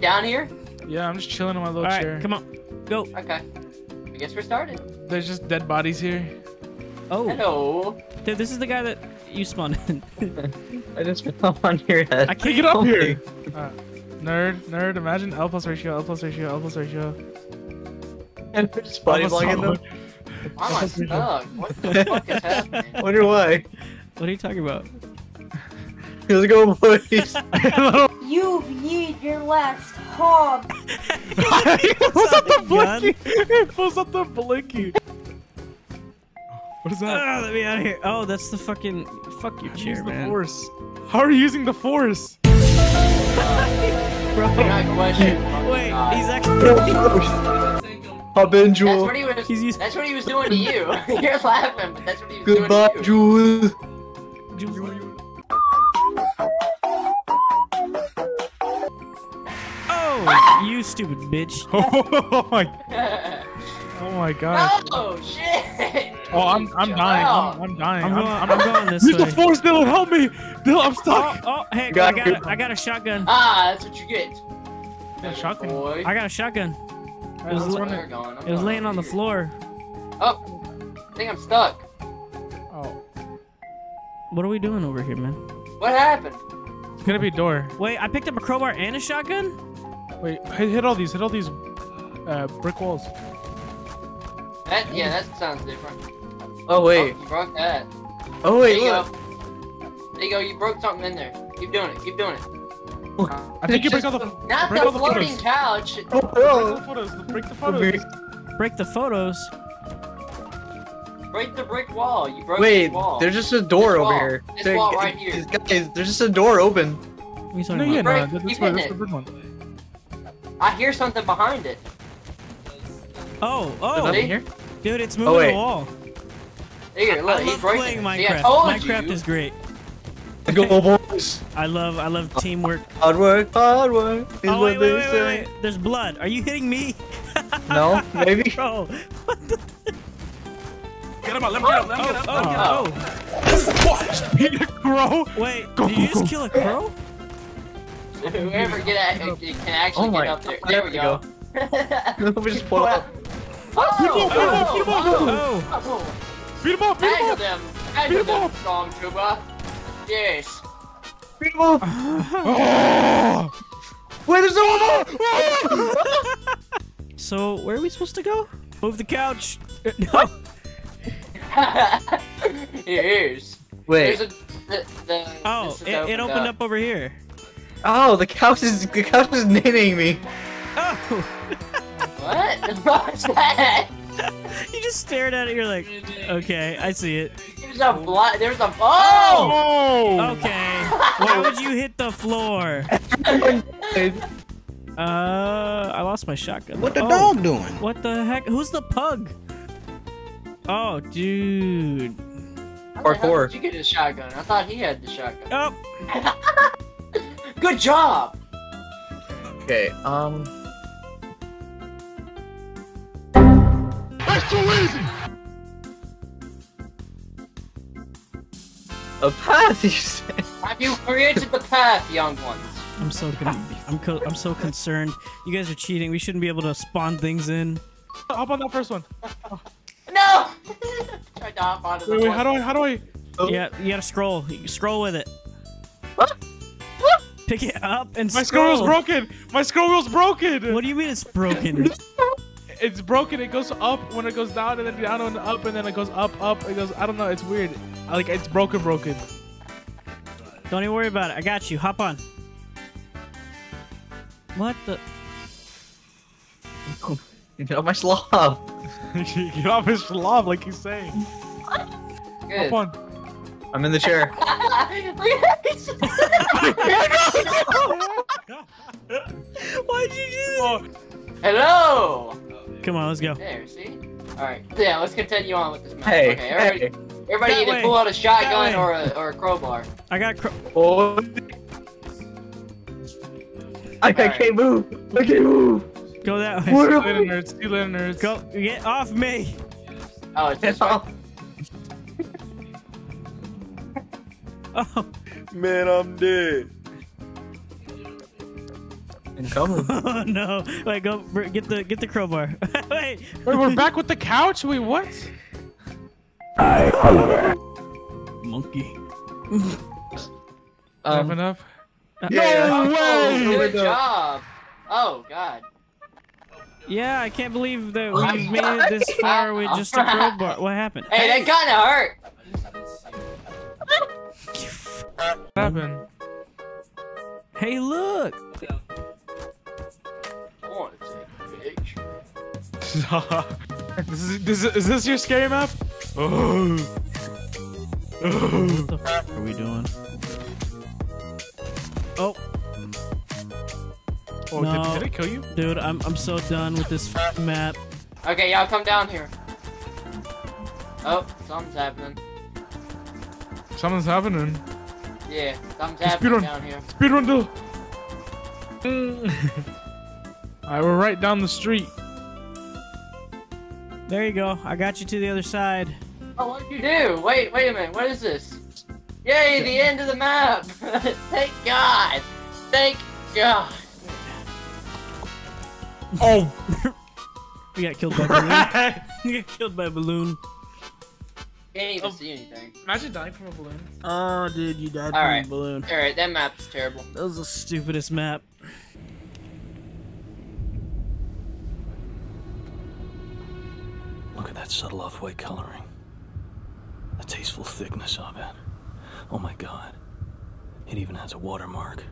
down here? Yeah, I'm just chilling in my little All right, chair. come on, go. Okay. I guess we're started. There's just dead bodies here. Oh, Hello. dude, this is the guy that you spawned in. I just fell on your head. I can't Get up here. Uh, nerd, nerd. Imagine L plus ratio, L plus ratio, L plus ratio. And we're just body L plus blocking them. Why am I stuck? What the fuck is happening? Wonder why. What are you talking about? Let's go, boys. You've yeet your last hog. What's up the Gun? blinky? What's up the blinky? What is that? Ah, let me out of here. Oh, that's the fucking fuck your Use chair, the man. force. How are you using the force? Bro, Can I question? wait, God. he's actually. Hop in, That's what he was. He's That's what he was doing to you. You're laughing, but that's what he was Goodbye, doing to you. Goodbye, Jewel. Oh, you stupid bitch. oh my! Oh my god! no shit. Oh, I'm I'm dying. I'm, I'm dying. I'm I'm, going. I'm, I'm going this Use the force, Dylan. Help me, Dylan. I'm Oh, stuck. oh, hey, I Got got, a, I got a shotgun. Ah, that's what you get. A shotgun. Boy. I got a shotgun. Alright, was let's li- run They're it. gone. It was laying on the floor. Oh, I think I'm stuck. Oh, What are we doing over here, man? What happened? it's gonna be a door. Wait, I picked up a crowbar and a shotgun? Wait, hit, hit all these. Hit all these uh, brick walls. That yeah, that sounds different. Oh, wait. Oh, you broke that. Oh, wait, There wait, you look. go. There you go. You broke something in there. Keep doing it. Keep doing it. I think you break all the. Not break the all the floating photos. couch. Oh, Break all the oh. photos. Break the photos. Break the photos. Break the brick wall. You broke Wait, the wall. there's just a door This over wall. here. This There- wall right here. Guys, there's just a door open. What are No, yeah, no, Break- that's keep where that's the it. big one. I hear something behind it. Oh, oh, nothing here? dude, it's Oh, moving wait. the wall. Here, look, I he's love breaking playing it. Minecraft. See, I told Minecraft you. is great. Go, boys. I love, I love teamwork. Hard work, hard work is Oh what wait, wait, wait, wait, wait. There's blood. Are you hitting me? No, maybe. Bro, what the? Get him up, let him get up, let him Oh, get up. oh, let him get up. oh. Beat a crow. Wait, Go, did you go, just go. kill a crow? Whoever get at, can actually Oh get up there. There we go. we just pull up. Oh, Beat him up, beat him up, beat him up. oh, Oh, oh. Beat him up, beat him Tackle up. them. Beat Tackle him them, up. Stormtrooper. Yes. Beat him up. Oh! Wait, there's no one more. so where are we supposed to go? Move the couch. No. Here's. Wait. There's a. The, the, Oh, this is it, it opened up over here. Oh, the couch is the couch is nitting me. Oh, What? What's that? you just stared at it. You're like, okay, I see it. There's a black. There's a. Oh! Oh! Okay, why would you hit the floor? Uh, I lost my shotgun. What the Oh, dog doing? What the heck? Who's the pug? Oh, dude. How Or the four. Did you get a shotgun? I thought he had the shotgun. Oh, Good job. Okay, um. That's too easy. A path, you said. Have you created the path, young ones? I'm so con- I'm co- I'm so concerned. You guys are cheating. We shouldn't be able to spawn things in. Hop on that first one. No! Tried to hop onto the Wait, wait. one. How do I? How do I? Oh. Yeah, you gotta scroll. You scroll with it. What? Pick it up and My scroll scroll. wheel's broken. My scroll wheel's broken. What do you mean it's broken? It's broken. It goes up when it goes down, and then down and up, and then it goes up, up. It goes. I don't know. It's weird. Like it's broken, broken. Don't even worry about it. I got you. Hop on. What the? You know my sloth. Get off his schlop, like he's saying. Good. Hop on. I'm in the chair. You Hello! Come on, let's go. There, see? Alright, yeah, let's continue on with this match. Hey, okay, everybody, hey. everybody either way. pull out a shotgun or a, or a crowbar. I got. Cro- Oh. I, I Alright. can't move. I can't move. go that way. What see later, nerds. See you later, nerds. Go. Get off me. Oh, it's this off. Oh, Man, I'm dead. I'm coming. Oh no! Wait, go get the get the crowbar. Wait, Wait, we're back with the couch? Wait, what? i monkey. Enough, Um, enough. yeah, Oh, way! good job. Oh god. Yeah, I can't believe that we've made it this far with just a crowbar. What happened? Hey, that kinda hurt. What happened? Hey, look! this is, this is, is this your scary map? Oh. What the f are we doing? Oh, Oh, No. did, did it kill you? dude, I'm I'm so done with this f map. Okay, y'all come down here. Oh, something's happening. Something's happening. Yeah, something's Just happening speedrun. down here. Speedrun do. Alright, we're right down the street. There you go. I got you to the other side. Oh, what'd you do? Wait, wait a minute. What is this? Yay, the end of the map! Thank God! Thank God! Oh! We got killed by a balloon. we got killed by a balloon. Can't even Oh. see anything. Imagine dying from a balloon. Oh, dude, you died All right. a balloon. Alright, that map's terrible. That was the stupidest map. That subtle off-white coloring. The tasteful thickness of it. Oh my god. It even has a watermark.